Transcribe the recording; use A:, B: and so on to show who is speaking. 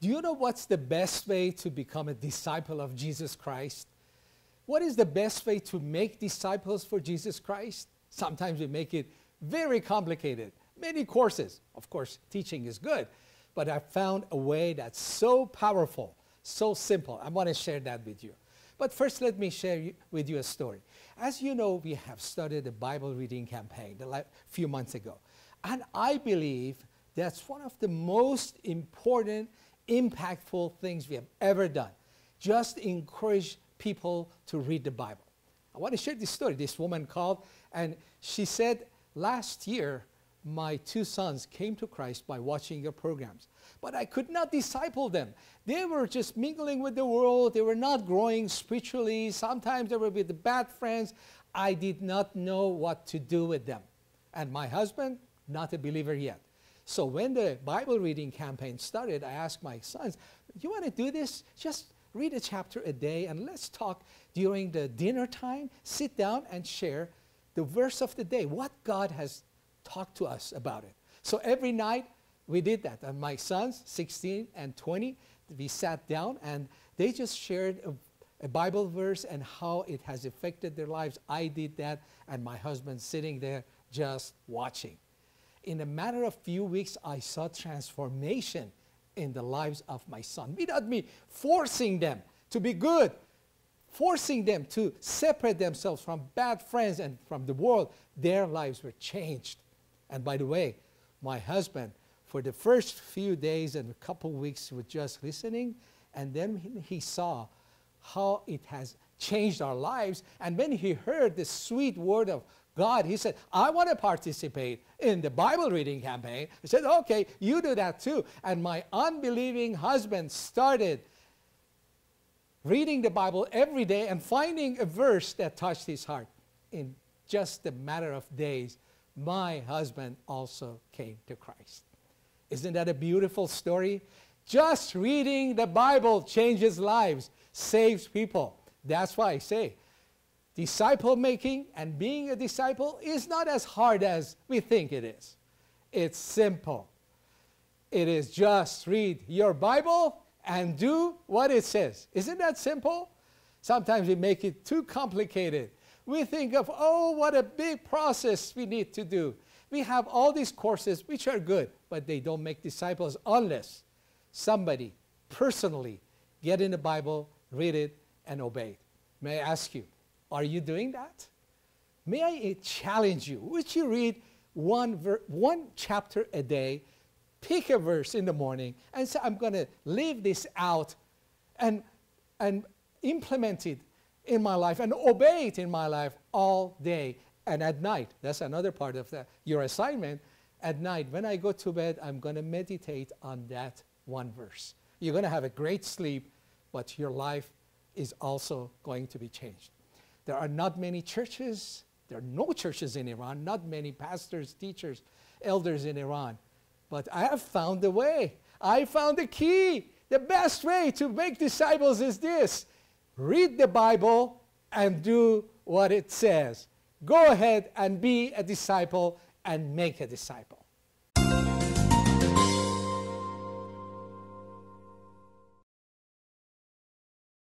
A: Do you know what's the best way to become a disciple of Jesus Christ? What is the best way to make disciples for Jesus Christ? Sometimes we make it very complicated. Many courses. Of course, teaching is good, but I found a way that's so powerful, so simple. I want to share that with you. But first, let me share with you a story. As you know, we have started a Bible reading campaign a few months ago. And I believe that's one of the most important impactful things we have ever done. Just encourage people to read the Bible. I want to share this story. This woman called and she said, Last year, my two sons came to Christ by watching your programs, but I could not disciple them. They were just mingling with the world, they were not growing spiritually. Sometimes they were with the bad friends. I did not know what to do with them. And my husband, not a believer yet. So when the Bible reading campaign started, I asked my sons, you want to do this? Just read a chapter a day and let's talk during the dinner time. Sit down and share the verse of the day, what God has talked to us about it. So every night we did that. And my sons, 16 and 20, we sat down and they just shared a, a Bible verse and how it has affected their lives. I did that, and my husband sitting there just watching in a matter of few weeks, I saw transformation in the lives of my son without me forcing them to be good, forcing them to separate themselves from bad friends and from the world. Their lives were changed. And by the way, my husband, for the first few days and a couple weeks, was just listening, and then he saw how it has changed our lives. And when he heard the sweet word of God, he said, I want to participate in the Bible reading campaign. He said, okay, you do that too. And my unbelieving husband started reading the Bible every day and finding a verse that touched his heart. In just a matter of days, my husband also came to Christ. Isn't that a beautiful story? Just reading the Bible changes lives, saves people. That's why I say disciple making and being a disciple is not as hard as we think it is. It's simple. It is just read your Bible and do what it says. Isn't that simple? Sometimes we make it too complicated. We think of, oh, what a big process we need to do. We have all these courses which are good, but they don't make disciples unless somebody personally get in the Bible, read it, and obey. May I ask you, are you doing that? May I challenge you? Would you read one, one chapter a day, pick a verse in the morning, and say, I'm going to live this out and, and implement it in my life and obey it in my life all day and at night. That's another part of the, your assignment. At night, when I go to bed, I'm going to meditate on that one verse. You're going to have a great sleep, but your life is also going to be changed. There are not many churches. There are no churches in Iran, not many pastors, teachers, elders in Iran. But I have found the way. I found the key. The best way to make disciples is this read the Bible and do what it says. Go ahead and be a disciple and make a disciple.